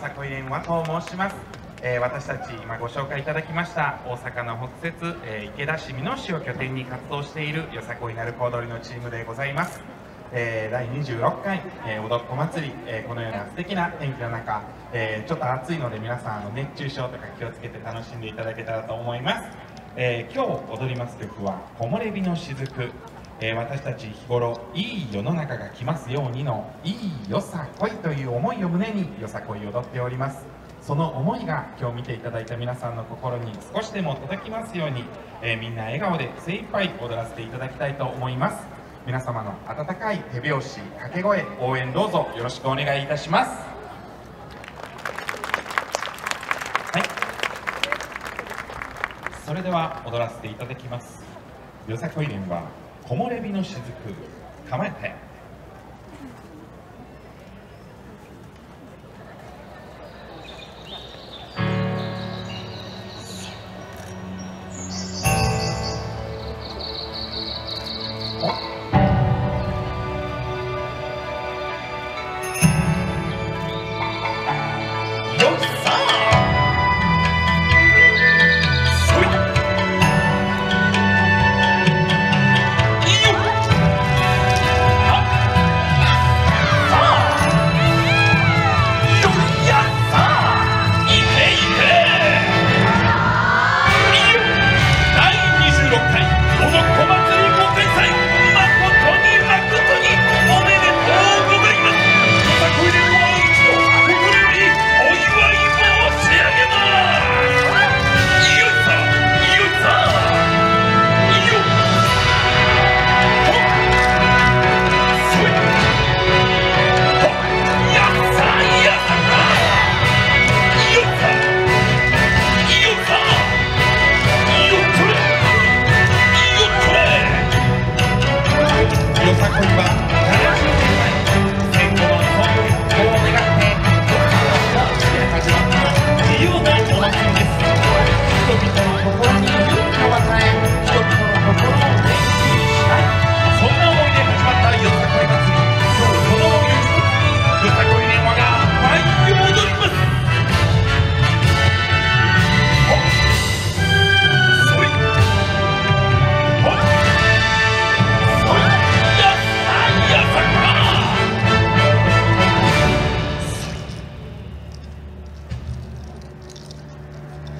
さこい連和と申します、えー、私たち今ご紹介いただきました大阪の北摂、えー、池田市美濃市を拠点に活動しているよさこいなる小踊りのチームでございます。えー、第26回、えー、踊っ子祭り、えー、このような素敵な天気の中、えー、ちょっと暑いので皆さんあの熱中症とか気をつけて楽しんでいただけたらと思います、えー、今日踊ります曲は「木漏れ日の雫」えー、私たち日頃いい世の中が来ますようにのいいよさこいという思いを胸によさこい踊っております。その思いが今日見ていただいた皆さんの心に少しでも届きますように、えー、みんな笑顔で精一杯踊らせていただきたいと思います。皆様の温かい手拍子掛け声応援どうぞよろしくお願いいたします。はい。それでは踊らせていただきます。よさこい連は木漏れ日の雫構えて。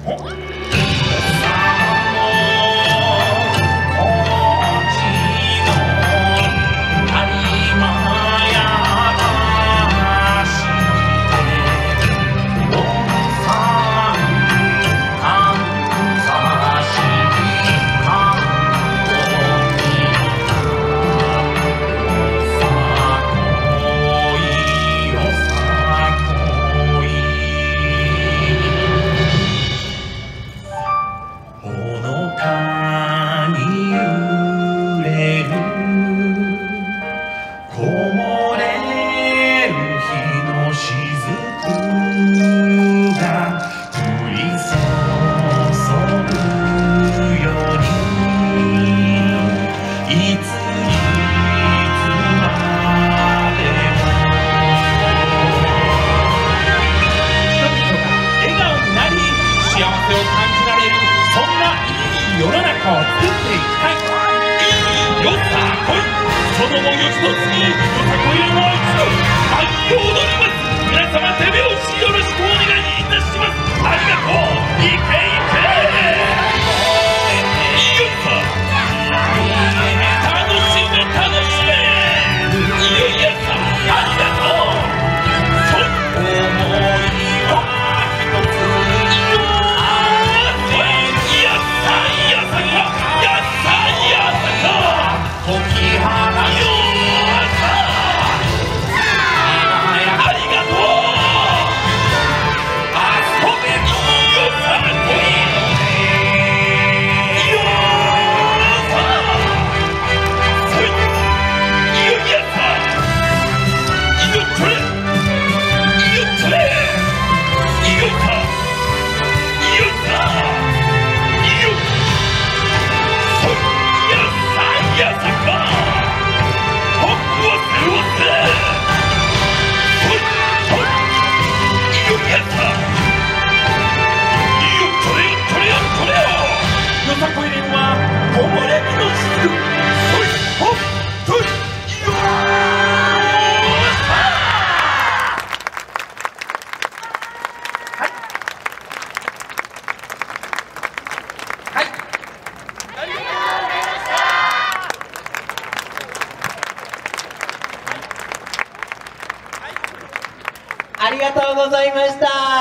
Oh! 世の中を作っていきたい。よさこい。その一つにい。がとうございました。